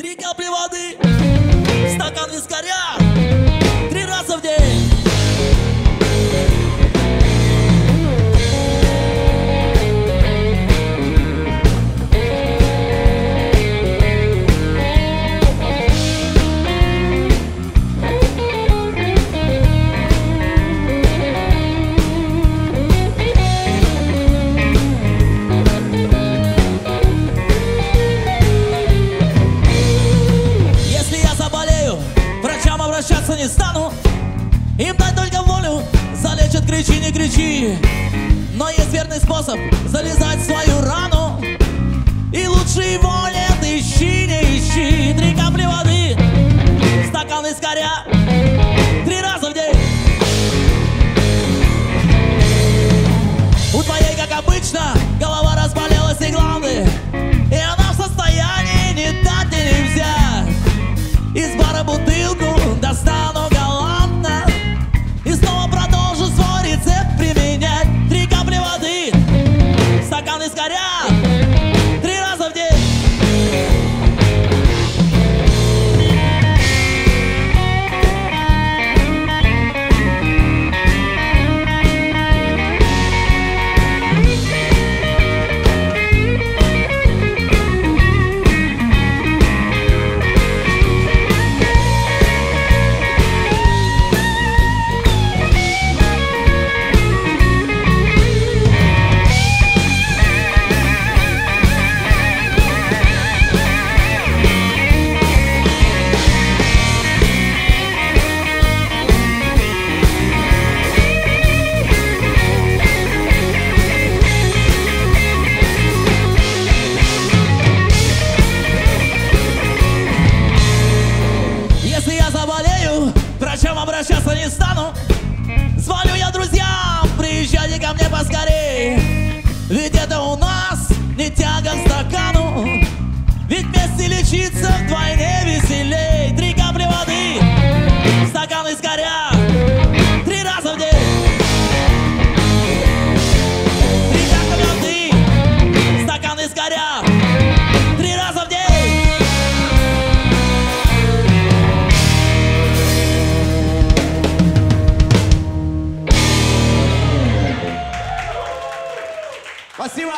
Три капли воды, стакан вискаря, Им дать только волю, залечат, кричи, не кричи. Но есть верный способ залезать в свою рану. И лучше его нет, ищи, не ищи. Три капли воды, стакан искоря Три раза в день. У твоей, как обычно, голова разболелась и главное И она в состоянии не дать и не взять. Из бара бутылку стакан искоря врачам обращаться не стану? Звоню я друзьям, Спасибо!